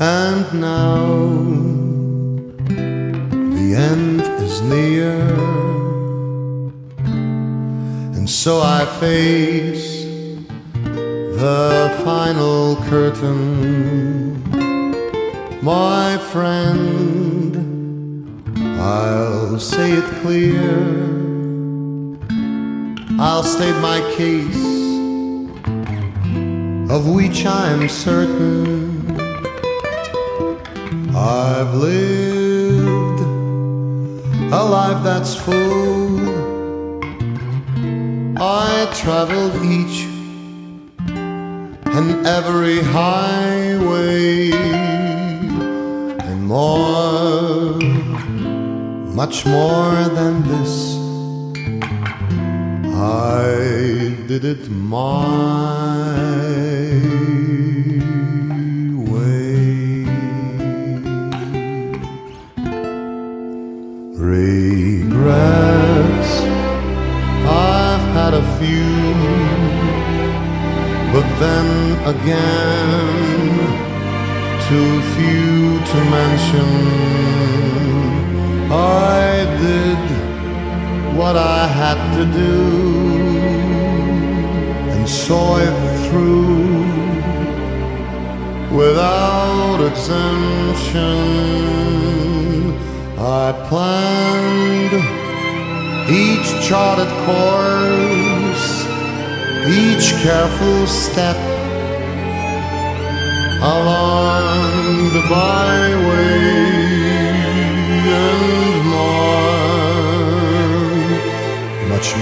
And now the end is near, and so I face the final curtain. My friend, I'll say it clear, I'll state my case, of which I'm certain. I've lived a life that's full. I traveled each and every highway and more, much more than this. I did it my way. Regrets, I've had a few, but then again, too few to mention. I did what I had to do and saw it through without exemption. I planned each charted course, each careful step along the byway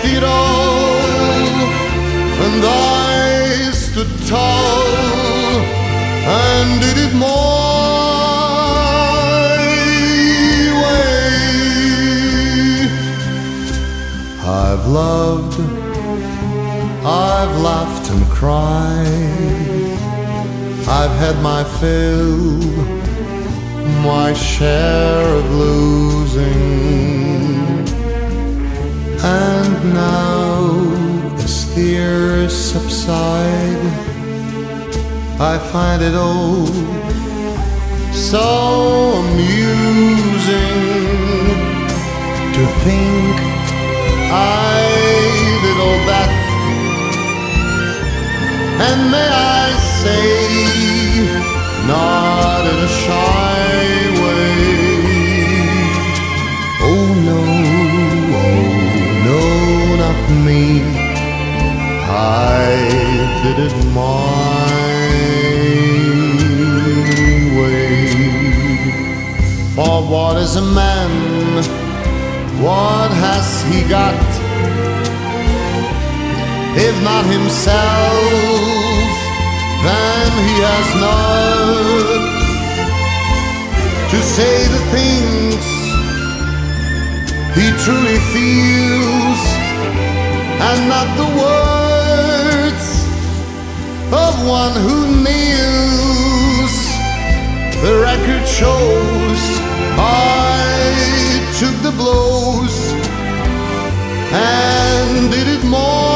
All and I stood tall and did it my way. I've loved, I've laughed and cried, I've had my fill, my share of losing. And now, as tears subside, I find it all so amusing to think I did all that. And may I say, not it my way. For what is a man? What has he got? If not himself, then he has not to say the things he truly feels and not the words of one who kneels. The record shows I took the blows and did it more